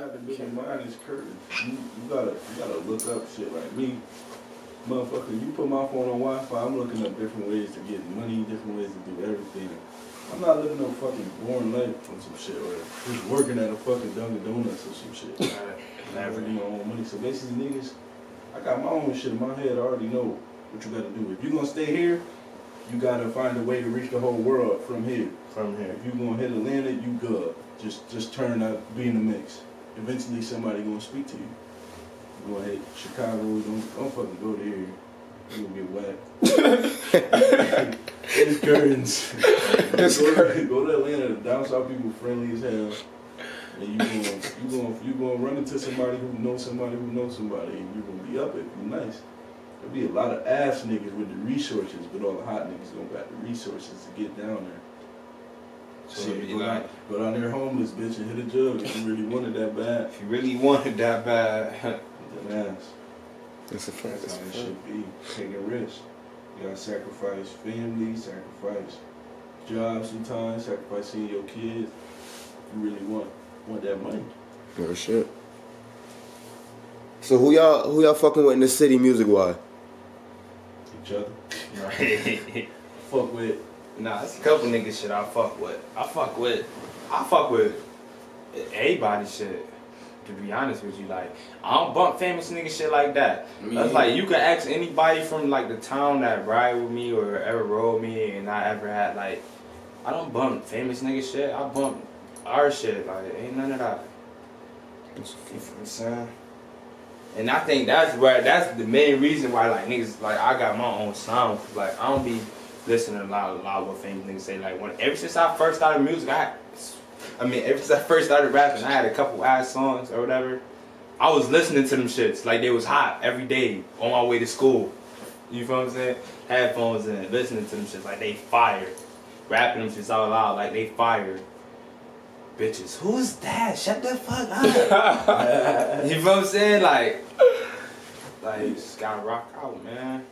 the bigger mind is curtains. You, you gotta you gotta look up shit like me. Motherfucker, you put my phone on Wi-Fi, I'm looking up different ways to get money, different ways to do everything. I'm not living no fucking boring life on some shit or just working at a fucking Dunkin' Donuts or some shit. Never. Never my own money. So basically, niggas, I got my own shit in my head. I already know what you gotta do. If you gonna stay here, you gotta find a way to reach the whole world from here. From here. If you gonna hit Atlanta, you good. Just just turn up, be in the mix. Eventually, somebody gonna speak to you. Go gonna Chicago? Don't don't fucking go there. You gonna get whacked. it's curtains. It's go, curtains. go to Atlanta. The down south people friendly as hell. And you gonna you gonna you gonna run into somebody who knows somebody who knows somebody, and you gonna be up it. Be nice. There'll be a lot of ass niggas with the resources, but all the hot niggas don't got the resources to get down there. So Shit, it'd go, like- down, go down there homeless, bitch, and hit a jug if you really wanted that bad. If you really wanted that bad, That ass. That's a fact. That's That's a how it fact. should be. Taking risks. You gotta sacrifice family, sacrifice jobs sometimes, sacrifice seeing your kids. If you really want want that money. Oh shit. So who y'all who y'all fucking with in the city music wise? Each other. right? Fuck with Nah, it's a couple niggas shit I fuck with. I fuck with, I fuck with everybody shit. To be honest with you, like I don't bump famous nigga shit like that. Me That's like you can ask anybody from like the town that ride with me or ever rode me, and I ever had like, I don't bump famous nigga shit. I bump our shit. Like ain't none of that. You feel what I'm saying? And I think that's where that's the main reason why like niggas like I got my own sound. Like I don't be listening a lot, a lot of what famous niggas say. Like when ever since I first started music, I, I mean ever since I first started rapping, I had a couple ass songs or whatever. I was listening to them shits like they was hot every day on my way to school. You feel what I'm saying? Headphones in, listening to them shits like they fire, rapping them shits out loud like they fire. Bitches, who's that? Shut the fuck up. You feel what I'm saying? Like, like, just gotta rock out, man.